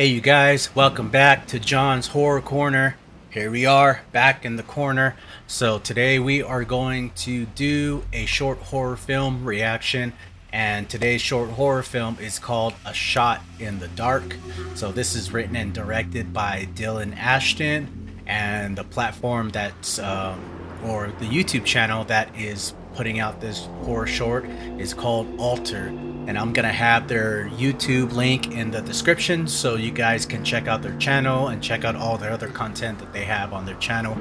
Hey you guys, welcome back to Jon's Horror Corner. Here we are, back in the corner. So today we are going to do a short horror film reaction and today's short horror film is called A Shot in the Dark. So this is written and directed by Dylan Ashton and the platform that's um, or the YouTube channel that is putting out this horror short is called Alter and I'm gonna have their YouTube link in the description so you guys can check out their channel and check out all their other content that they have on their channel.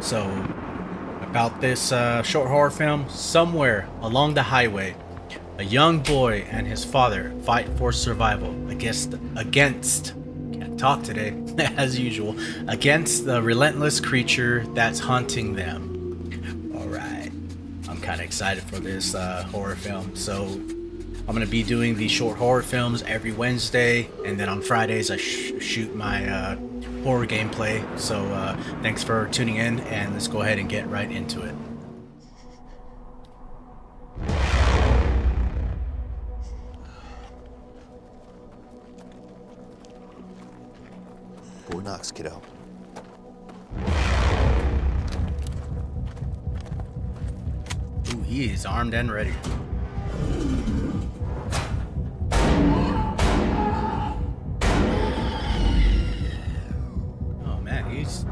So about this uh, short horror film somewhere along the highway a young boy and his father fight for survival against against can't talk today as usual against the relentless creature that's hunting them kind of excited for this uh, horror film. So I'm going to be doing these short horror films every Wednesday, and then on Fridays I sh shoot my uh, horror gameplay. So uh, thanks for tuning in, and let's go ahead and get right into it. Knox, kiddo. He is armed and ready. Oh man, he's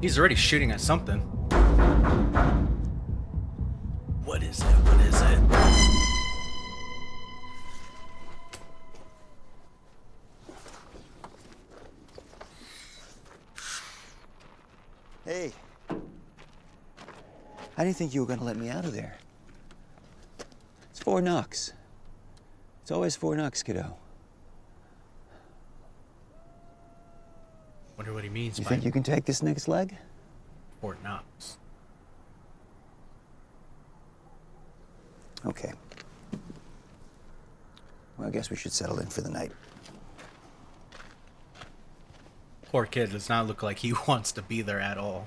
he's already shooting at something. What is it? What is it? Hey, I didn't think you were going to let me out of there. It's knocks. It's always four knocks, kiddo. Wonder what he means You think you can take this next leg? Fort Knox. Okay. Well, I guess we should settle in for the night. Poor kid does not look like he wants to be there at all.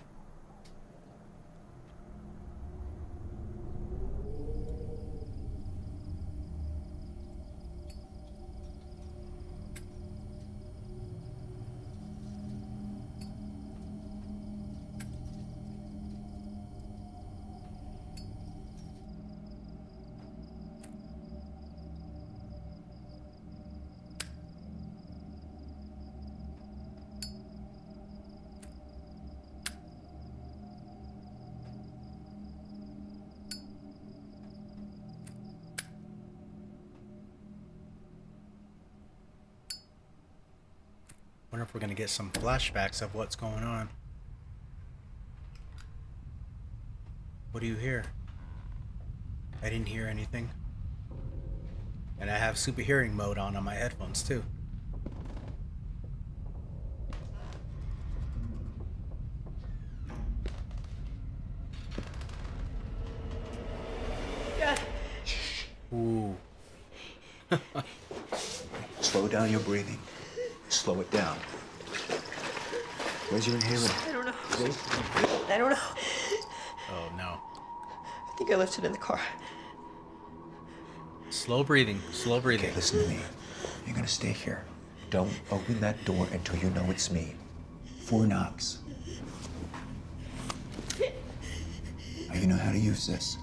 I wonder if we're gonna get some flashbacks of what's going on. What do you hear? I didn't hear anything. And I have super hearing mode on on my headphones too. Ooh. Slow down your breathing. Slow it down. Where's your inhaler? I don't know. I don't know. Oh no. I think I left it in the car. Slow breathing. Slow breathing. Okay, listen to me. You're gonna stay here. Don't open that door until you know it's me. Four knocks. Now you know how to use this.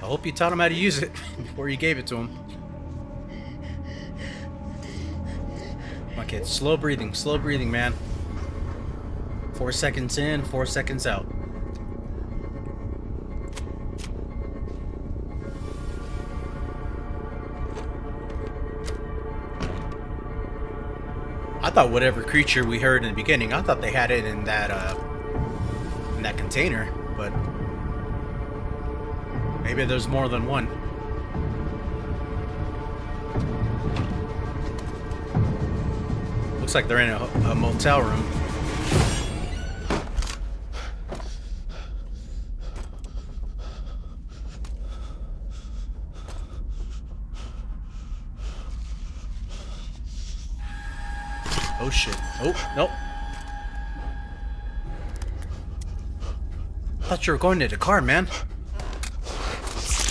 I hope you taught him how to use it before you gave it to him. Okay, slow breathing, slow breathing, man. Four seconds in, four seconds out. I thought whatever creature we heard in the beginning, I thought they had it in that uh in that container, but Maybe there's more than one. Looks like they're in a, a motel room. Oh shit. Oh, nope. Thought you were going to the car, man.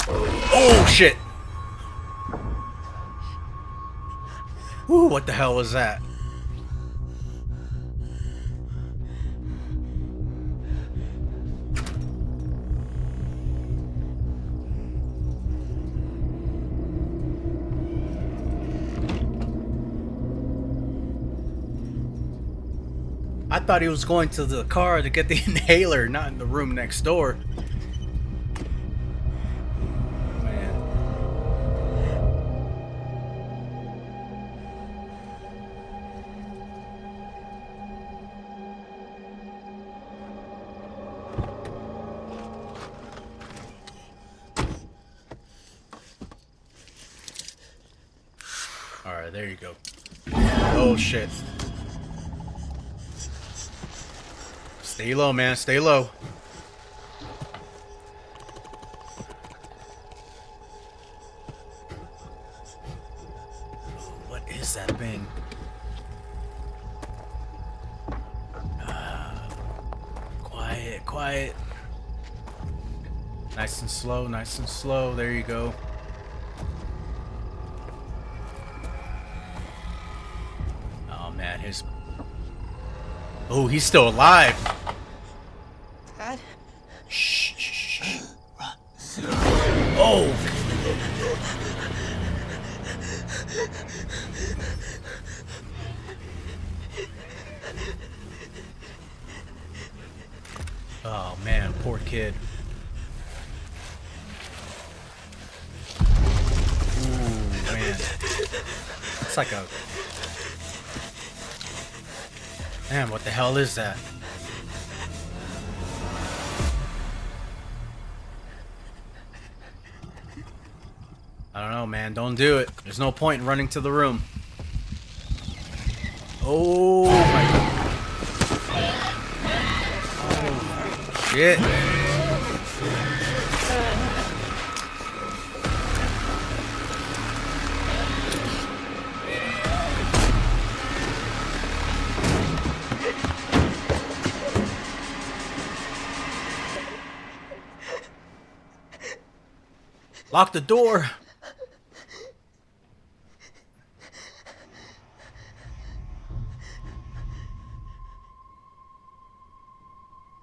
Oh shit! Ooh, what the hell was that? I thought he was going to the car to get the inhaler, not in the room next door. Alright, there you go. Oh shit. Stay low, man. Stay low. What is that thing? Ah, quiet, quiet. Nice and slow, nice and slow. There you go. Man, his. Oh, he's still alive. Dad? Shh, shh, shh. Oh! Oh man, poor kid. Ooh, man. It's like a. Man, what the hell is that? I don't know, man. Don't do it. There's no point in running to the room. Oh my Oh shit. Lock the door.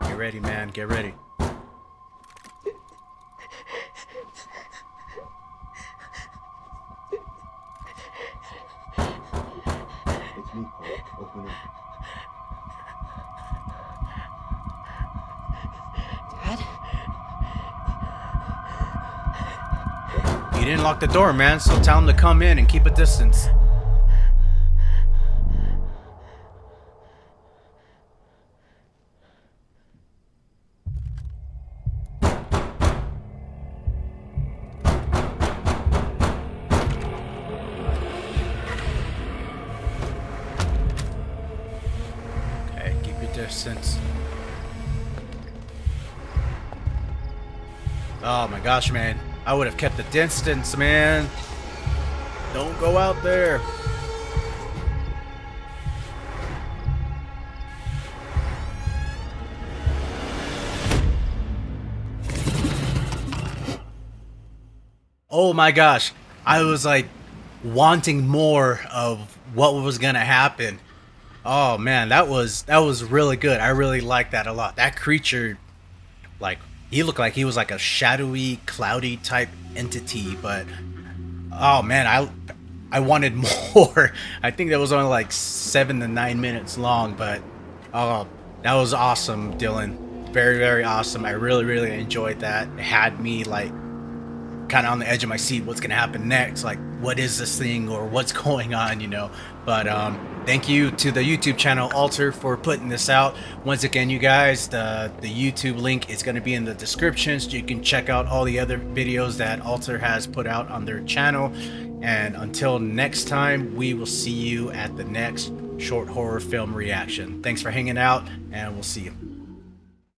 Get ready, man. Get ready. It's me, Paul. Open it. You didn't lock the door, man, so tell him to come in and keep a distance. Okay, keep your distance. Oh my gosh, man. I would have kept the distance, man. Don't go out there. Oh my gosh. I was like wanting more of what was going to happen. Oh man, that was that was really good. I really liked that a lot. That creature like he looked like he was like a shadowy, cloudy type entity, but oh man, I I wanted more. I think that was only like seven to nine minutes long, but oh, that was awesome, Dylan. Very, very awesome. I really, really enjoyed that. It had me like kind of on the edge of my seat. What's gonna happen next? Like, what is this thing or what's going on? You know. But um, thank you to the YouTube channel Alter for putting this out. Once again, you guys, the the YouTube link is gonna be in the description, so you can check out all the other videos that Alter has put out on their channel. And until next time, we will see you at the next short horror film reaction. Thanks for hanging out, and we'll see you.